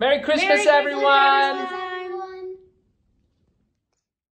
Merry Christmas, Merry everyone. everyone.